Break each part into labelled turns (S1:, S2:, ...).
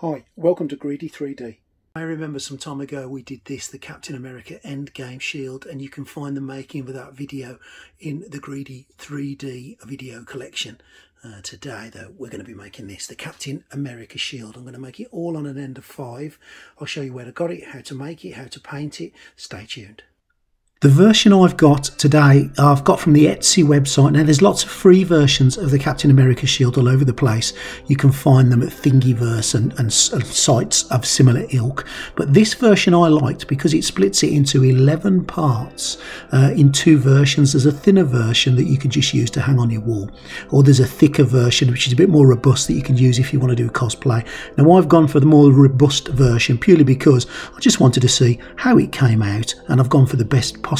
S1: Hi, welcome to Greedy 3D. I remember some time ago we did this, the Captain America Endgame Shield, and you can find the making of that video in the Greedy 3D video collection. Uh, today, though, we're going to be making this, the Captain America Shield. I'm going to make it all on an Ender five. I'll show you where I got it, how to make it, how to paint it. Stay tuned. The version I've got today, I've got from the Etsy website. Now, there's lots of free versions of the Captain America shield all over the place. You can find them at Thingiverse and, and, and sites of similar ilk. But this version I liked because it splits it into 11 parts uh, in two versions. There's a thinner version that you can just use to hang on your wall, or there's a thicker version which is a bit more robust that you can use if you want to do cosplay. Now, I've gone for the more robust version purely because I just wanted to see how it came out, and I've gone for the best possible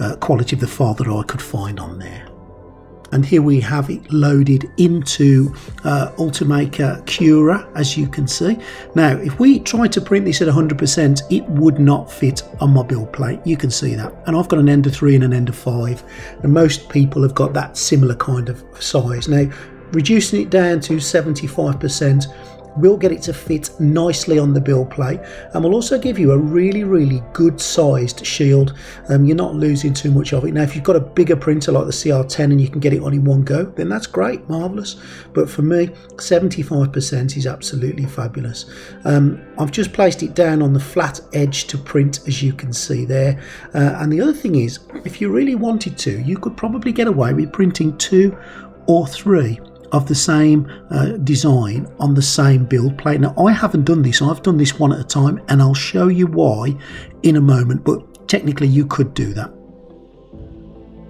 S1: uh, quality of the file that I could find on there. And here we have it loaded into uh, Ultimaker Cura, as you can see. Now, if we try to print this at 100%, it would not fit on my build plate. You can see that. And I've got an Ender 3 and an Ender 5. And most people have got that similar kind of size. Now, reducing it down to 75%, We'll get it to fit nicely on the build plate and we'll also give you a really really good sized shield. Um, you're not losing too much of it. Now if you've got a bigger printer like the CR10 and you can get it on in one go then that's great marvelous but for me 75% is absolutely fabulous. Um, I've just placed it down on the flat edge to print as you can see there. Uh, and the other thing is if you really wanted to you could probably get away with printing two or three of the same uh, design on the same build plate. Now, I haven't done this, I've done this one at a time, and I'll show you why in a moment, but technically, you could do that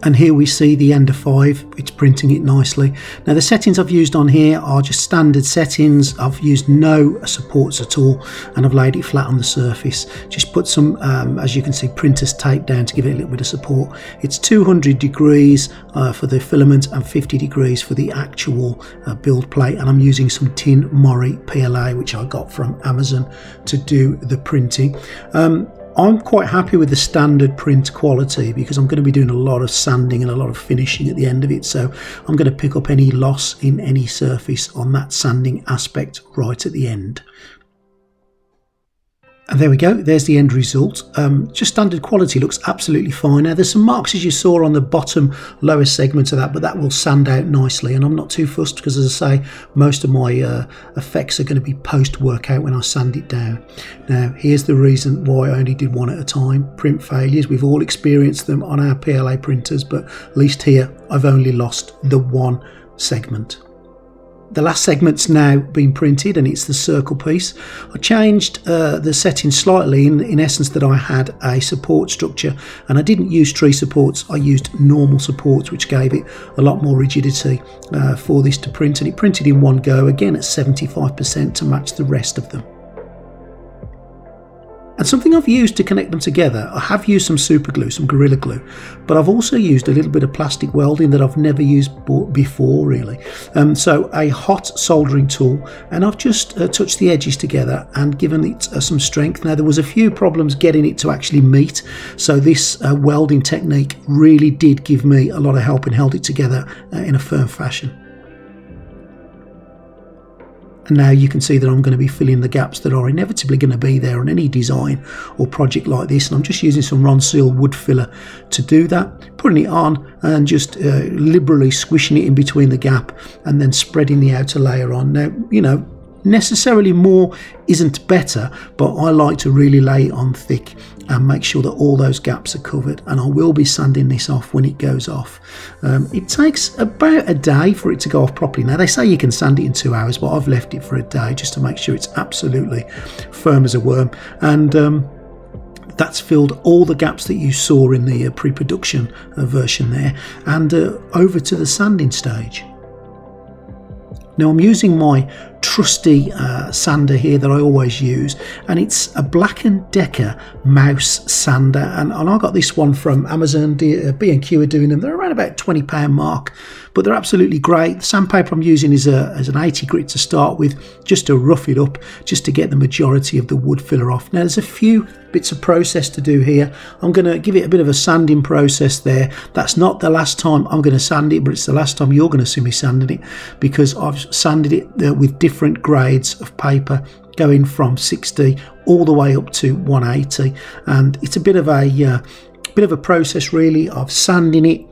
S1: and here we see the Ender 5 it's printing it nicely. Now the settings I've used on here are just standard settings. I've used no supports at all and I've laid it flat on the surface. Just put some um, as you can see printers tape down to give it a little bit of support. It's 200 degrees uh, for the filament and 50 degrees for the actual uh, build plate. And I'm using some Tinmorry PLA which I got from Amazon to do the printing. Um, I'm quite happy with the standard print quality because I'm going to be doing a lot of sanding and a lot of finishing at the end of it. So I'm going to pick up any loss in any surface on that sanding aspect right at the end. And there we go, there's the end result. Um, just standard quality looks absolutely fine. Now there's some marks as you saw on the bottom lower segment of that, but that will sand out nicely. And I'm not too fussed because as I say, most of my uh, effects are going to be post-workout when I sand it down. Now here's the reason why I only did one at a time. Print failures, we've all experienced them on our PLA printers, but at least here I've only lost the one segment. The last segment's now been printed and it's the circle piece. I changed uh, the setting slightly in, in essence that I had a support structure and I didn't use tree supports, I used normal supports which gave it a lot more rigidity uh, for this to print and it printed in one go again at 75% to match the rest of them. Something I've used to connect them together, I have used some super glue, some Gorilla Glue, but I've also used a little bit of plastic welding that I've never used before really. Um, so a hot soldering tool and I've just uh, touched the edges together and given it uh, some strength. Now there was a few problems getting it to actually meet, so this uh, welding technique really did give me a lot of help and held it together uh, in a firm fashion. And now you can see that I'm going to be filling the gaps that are inevitably going to be there on any design or project like this. And I'm just using some Ronseal wood filler to do that, putting it on and just uh, liberally squishing it in between the gap and then spreading the outer layer on. Now, you know, necessarily more isn't better, but I like to really lay on thick and make sure that all those gaps are covered. And I will be sanding this off when it goes off. Um, it takes about a day for it to go off properly. Now, they say you can sand it in two hours, but I've left it for a day just to make sure it's absolutely firm as a worm. And um, that's filled all the gaps that you saw in the uh, pre-production uh, version there and uh, over to the sanding stage. Now I'm using my trusty uh, sander here that I always use and it's a Black & Decker mouse sander and, and I got this one from Amazon, B&Q uh, are doing them, they're around about £20 mark but they're absolutely great. The sandpaper I'm using is, a, an 80 grit to start with just to rough it up, just to get the majority of the wood filler off. Now there's a few bits of process to do here. I'm going to give it a bit of a sanding process there. That's not the last time I'm going to sand it, but it's the last time you're going to see me sanding it because I've sanded it uh, with different grades of paper going from 60 all the way up to 180 and it's a bit of a uh, bit of a process really of sanding it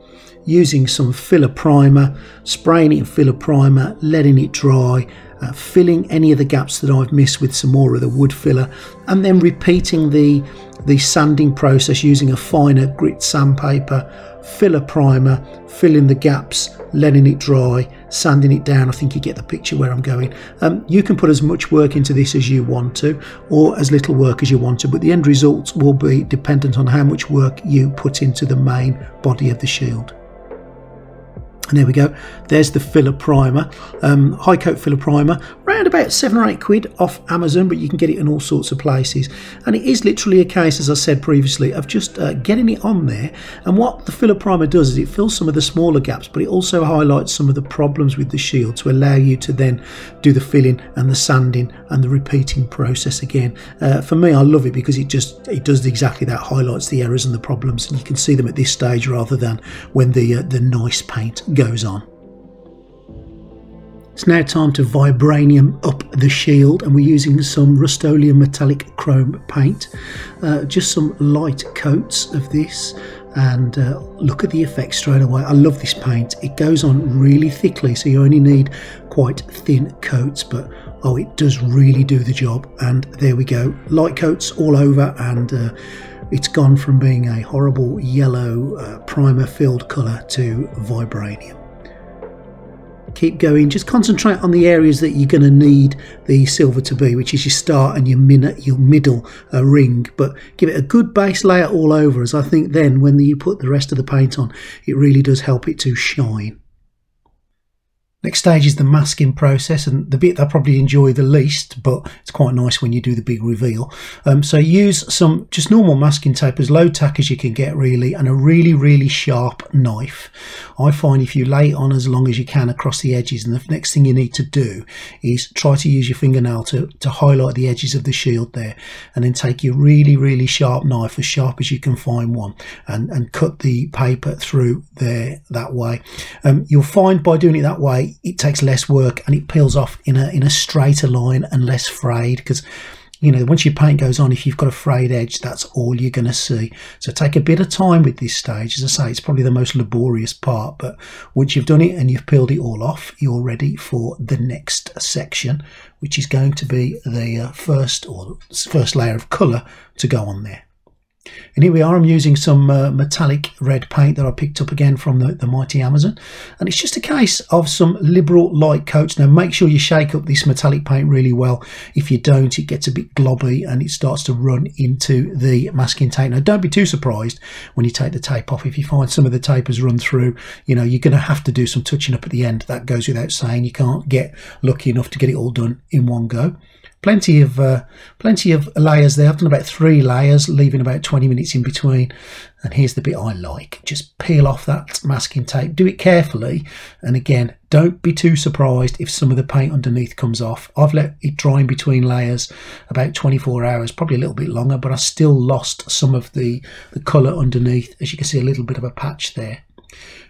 S1: using some filler primer spraying it in filler primer letting it dry uh, filling any of the gaps that I've missed with some more of the wood filler and then repeating the the sanding process using a finer grit sandpaper filler primer filling the gaps letting it dry sanding it down. I think you get the picture where I'm going. Um, you can put as much work into this as you want to or as little work as you want to but the end results will be dependent on how much work you put into the main body of the shield and there we go. There's the filler primer, um, Hycote filler primer, around about seven or eight quid off Amazon, but you can get it in all sorts of places. And it is literally a case, as I said previously, of just uh, getting it on there. And what the filler primer does is it fills some of the smaller gaps, but it also highlights some of the problems with the shield to allow you to then do the filling and the sanding and the repeating process again. Uh, for me, I love it because it just it does exactly that, highlights the errors and the problems, and you can see them at this stage rather than when the uh, the nice paint goes on. It's now time to vibranium up the shield and we're using some Rust-Oleum metallic chrome paint. Uh, just some light coats of this and uh, look at the effect straight away. I love this paint. It goes on really thickly so you only need quite thin coats but oh it does really do the job and there we go. Light coats all over and uh, it's gone from being a horrible yellow uh, primer filled colour to vibranium. Keep going. Just concentrate on the areas that you're going to need the silver to be which is your start and your minute your middle uh, ring. But give it a good base layer all over as I think then when you put the rest of the paint on it really does help it to shine Next stage is the masking process, and the bit I probably enjoy the least, but it's quite nice when you do the big reveal. Um, so use some just normal masking tape, as low tack as you can get really, and a really, really sharp knife. I find if you lay it on as long as you can across the edges, and the next thing you need to do is try to use your fingernail to, to highlight the edges of the shield there, and then take your really, really sharp knife, as sharp as you can find one, and, and cut the paper through there that way. Um, you'll find by doing it that way, it takes less work and it peels off in a in a straighter line and less frayed because you know once your paint goes on if you've got a frayed edge that's all you're going to see. So take a bit of time with this stage. As i say it's probably the most laborious part but once you've done it and you've peeled it all off you're ready for the next section which is going to be the uh, first or first layer of color to go on there and here we are, I'm using some uh, metallic red paint that I picked up again from the, the mighty Amazon. And it's just a case of some liberal light coats. Now make sure you shake up this metallic paint really well. If you don't, it gets a bit globby and it starts to run into the masking tape. Now don't be too surprised when you take the tape off. If you find some of the tape has run through, you know, you're going to have to do some touching up at the end. That goes without saying. You can't get lucky enough to get it all done in one go plenty of uh, plenty of layers there. I've done about three layers, leaving about 20 minutes in between. And here's the bit I like. Just peel off that masking tape. Do it carefully. And again, don't be too surprised if some of the paint underneath comes off. I've let it dry in between layers about 24 hours, probably a little bit longer, but I still lost some of the, the colour underneath. As you can see, a little bit of a patch there.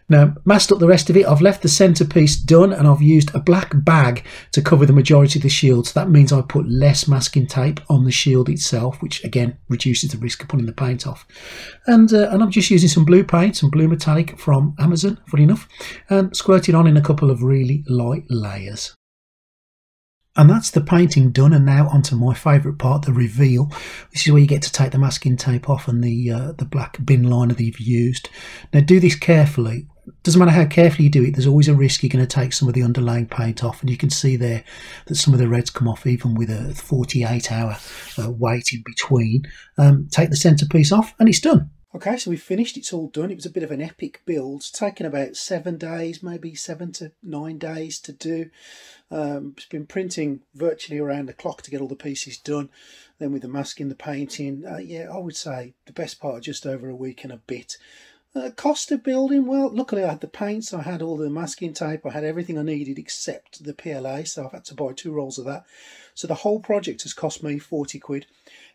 S1: Now, masked up the rest of it, I've left the centerpiece done and I've used a black bag to cover the majority of the shield. So that means I put less masking tape on the shield itself, which again reduces the risk of putting the paint off. And, uh, and I'm just using some blue paint, some blue metallic from Amazon, funny enough, and squirting on in a couple of really light layers. And that's the painting done and now onto my favourite part, the reveal. This is where you get to take the masking tape off and the uh, the black bin liner that you've used. Now do this carefully doesn't matter how carefully you do it, there's always a risk you're going to take some of the underlying paint off. And you can see there that some of the reds come off even with a 48 hour uh, wait in between. Um, take the centerpiece off and it's done. Okay, so we finished. It's all done. It was a bit of an epic build. It's taken about seven days, maybe seven to nine days to do. Um, it's been printing virtually around the clock to get all the pieces done. Then with the masking, the painting, uh, yeah, I would say the best part of just over a week and a bit. Uh, cost of building, well, luckily I had the paints, I had all the masking tape, I had everything I needed except the PLA, so I've had to buy two rolls of that. So the whole project has cost me 40 quid.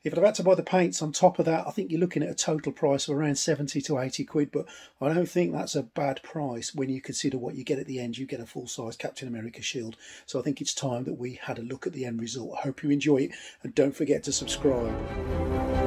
S1: If I'd had to buy the paints on top of that, I think you're looking at a total price of around 70 to 80 quid, but I don't think that's a bad price when you consider what you get at the end. You get a full-size Captain America shield. So I think it's time that we had a look at the end result. I hope you enjoy it, and don't forget to subscribe.